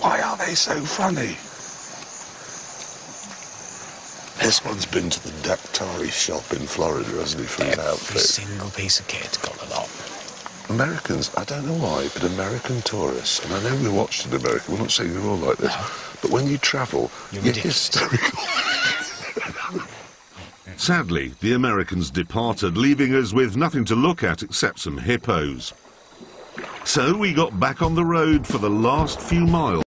Why are they so funny? This one's been to the Daktari shop in Florida, hasn't he, for his Every single piece of kit's got a lot. Americans, I don't know why, but American tourists, and I know we watched in America, we're not saying we're all like this, No. but when you travel, You're you're hysterical. Sadly, the Americans departed, leaving us with nothing to look at except some hippos. So we got back on the road for the last few miles.